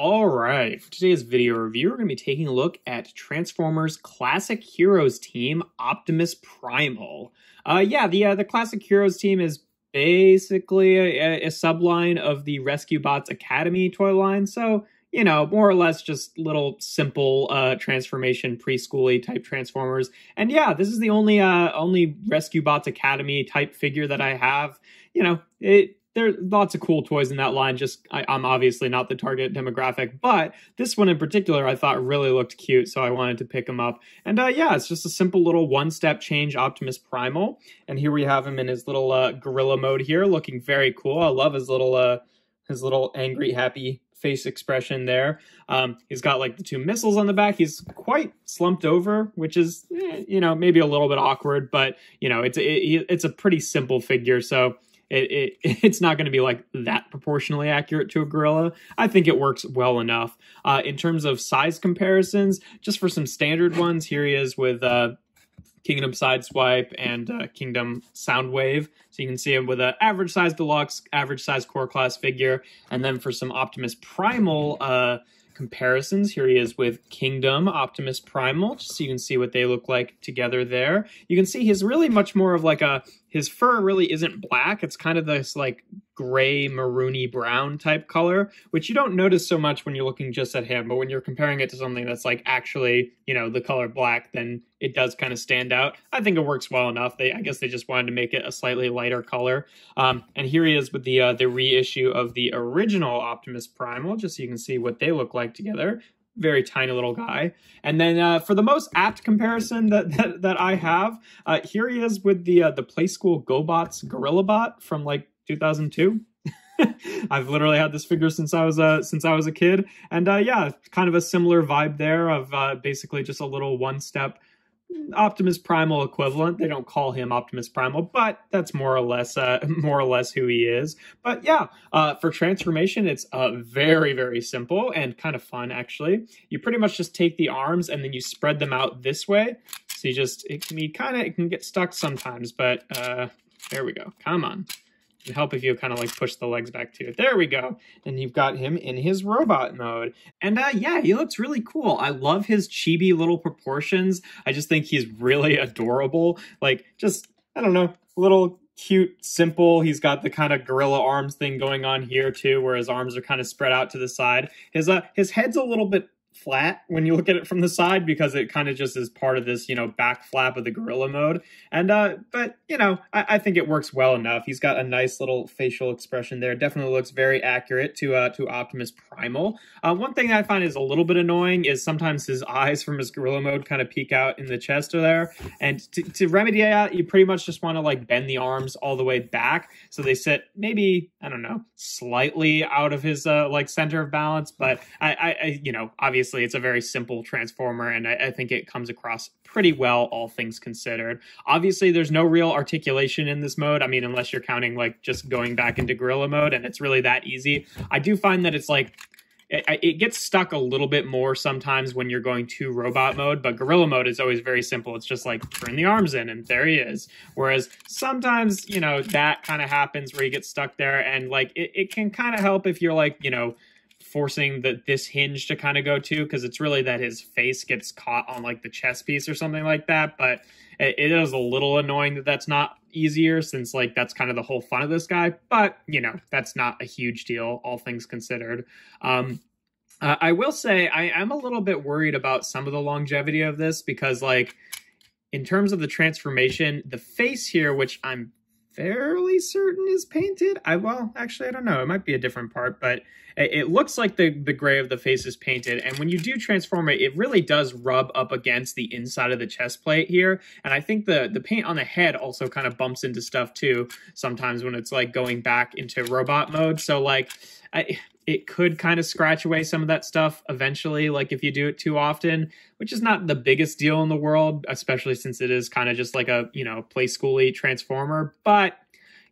All right, for today's video review, we're going to be taking a look at Transformers Classic Heroes team Optimus Primal. Uh, yeah, the uh, the Classic Heroes team is basically a, a subline of the Rescue Bots Academy toy line, so you know, more or less just little simple uh, transformation preschooly type transformers. And yeah, this is the only uh, only Rescue Bots Academy type figure that I have. You know, it there are lots of cool toys in that line. Just I, am obviously not the target demographic, but this one in particular I thought really looked cute, so I wanted to pick him up. And uh, yeah, it's just a simple little one-step change Optimus Primal, and here we have him in his little uh, gorilla mode here, looking very cool. I love his little uh, his little angry, happy face expression there. Um, he's got like the two missiles on the back. He's quite slumped over, which is, eh, you know, maybe a little bit awkward, but you know, it's it, it's a pretty simple figure. So it, it it's not going to be like that proportionally accurate to a gorilla. I think it works well enough. Uh, in terms of size comparisons, just for some standard ones, here he is with uh, Kingdom Sideswipe and uh, Kingdom Soundwave. So you can see him with an average size deluxe, average size core class figure, and then for some Optimus Primal uh, comparisons. Here he is with Kingdom Optimus Primal, just so you can see what they look like together there. You can see he's really much more of like a his fur really isn't black. It's kind of this like gray, maroony brown type color, which you don't notice so much when you're looking just at him. But when you're comparing it to something that's like actually, you know, the color black, then it does kind of stand out. I think it works well enough. They, I guess, they just wanted to make it a slightly lighter color. Um, and here he is with the uh, the reissue of the original Optimus Primal, just so you can see what they look like together very tiny little guy. And then uh, for the most apt comparison that that, that I have, uh, here he is with the uh, the Playskool GoBots Gorilla Bot from like 2002. I've literally had this figure since I was a since I was a kid, and uh, yeah, kind of a similar vibe there of uh, basically just a little one step Optimus Primal equivalent. They don't call him Optimus Primal, but that's more or less uh, more or less who he is. But yeah, uh, for transformation, it's uh, very very simple and kind of fun actually. You pretty much just take the arms and then you spread them out this way. So you just it can be kind of it can get stuck sometimes, but uh, there we go. Come on help if you kind of like push the legs back too. There we go. And you've got him in his robot mode. And uh, yeah, he looks really cool. I love his chibi little proportions. I just think he's really adorable. Like just, I don't know, little cute, simple. He's got the kind of gorilla arms thing going on here too, where his arms are kind of spread out to the side. His uh, his head's a little bit flat when you look at it from the side because it kind of just is part of this, you know, back flap of the gorilla mode. And, uh, but, you know, I, I, think it works well enough. He's got a nice little facial expression there. Definitely looks very accurate to, uh, to Optimus Primal. Uh, one thing I find is a little bit annoying is sometimes his eyes from his gorilla mode kind of peek out in the chest or there. And to, to remedy that, you pretty much just want to like bend the arms all the way back. So they sit maybe, I don't know, slightly out of his, uh, like center of balance. But I, I, I you know, obviously obviously it's a very simple transformer and I, I, think it comes across pretty well all things considered obviously there's no real articulation in this mode i mean unless you're counting like just going back into gorilla mode and it's really that easy i do find that it's like it, it gets stuck a little bit more sometimes when you're going to robot mode, but gorilla mode is always very simple. It's just like turn the arms in and there he is. Whereas sometimes, you know, that kind of happens where you get stuck there and like it, it can kind of help if you're like, you know, forcing the this hinge to kind of go to because it's really that his face gets caught on like the chest piece or something like that. But it, it is a little annoying that that's not easier since like that's kind of the whole fun of this guy. But you know that's not a huge deal, all things considered. Um, uh, I will say I am a little bit worried about some of the longevity of this because like in terms of the transformation, the face here, which I'm fairly certain is painted. I well, actually, I don't know. It might be a different part, but it, looks like the the gray of the face is painted. And when you do transform it, it really does rub up against the inside of the chest plate here. And I think the the paint on the head also kind of bumps into stuff too. Sometimes when it's like going back into robot mode. So like, I, it could kind of scratch away some of that stuff eventually, like if you do it too often, which is not the biggest deal in the world, especially since it is kind of just like a, you know, Playskooly transformer. But,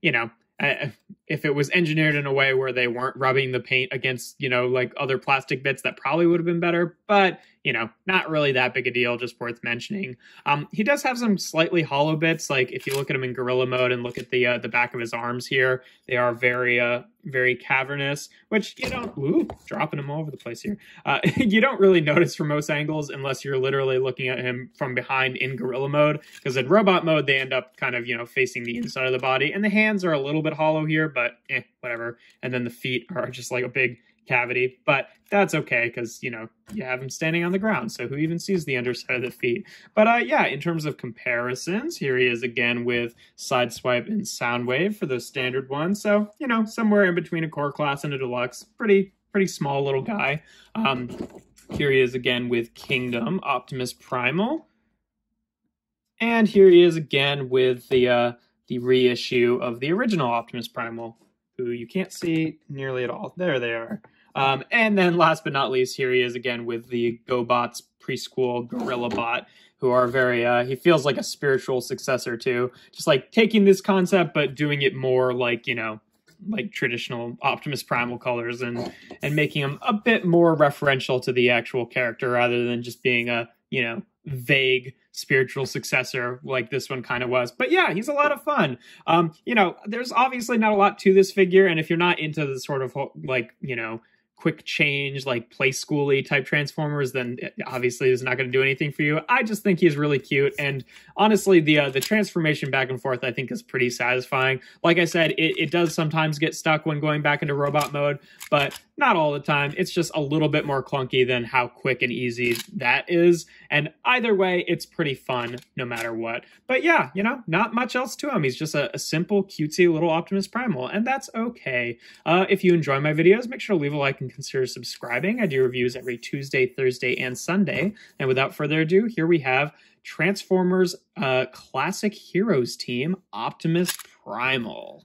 you know, if it was engineered in a way where they weren't rubbing the paint against, you know, like other plastic bits, that probably would have been better. But, you know, not really that big a deal, just worth mentioning. Um, he does have some slightly hollow bits, like if you look at him in gorilla mode and look at the uh, the back of his arms here, they are very uh very cavernous, which you don't ooh, dropping him all over the place here. Uh, you don't really notice from most angles unless you're literally looking at him from behind in gorilla mode, because in robot mode they end up kind of you know facing the inside of the body, and the hands are a little bit hollow here, but eh, whatever. And then the feet are just like a big cavity, but that's okay because you know you have him standing on the ground, so who even sees the underside of the feet? But uh, yeah, in terms of comparisons, here he is again with Sideswipe and Soundwave for the standard one. So you know somewhere in between a core class and a deluxe, pretty pretty small little guy. Um, here he is again with Kingdom Optimus Primal, and here he is again with the uh, the reissue of the original Optimus Primal, who you can't see nearly at all. There they are. Um, and then last but not least, here he is again with the GoBots preschool Gorilla Bot, who are very, uh, he feels like a spiritual successor to just like taking this concept, but doing it more like, you know, like traditional Optimus Primal colors and and making him a bit more referential to the actual character rather than just being a, you know, vague spiritual successor like this one kind of was. But yeah, he's a lot of fun. Um, you know, there's obviously not a lot to this figure, and if you're not into the sort of like, you know, quick change, like play schooly type Transformers, then obviously is not going to do anything for you. I just think he's really cute, and honestly, the uh, the transformation back and forth I think is pretty satisfying. Like I said, it, it does sometimes get stuck when going back into robot mode, but not all the time. It's just a little bit more clunky than how quick and easy that is. And either way, it's pretty fun no matter what. But yeah, you know, not much else to him. He's just a, a simple, cutesy little Optimus Primal, and that's okay. Uh, if you enjoy my videos, make sure to leave a like and consider subscribing. I do reviews every Tuesday, Thursday, and Sunday. And without further ado, here we have Transformers uh, Classic Heroes Team Optimus Primal.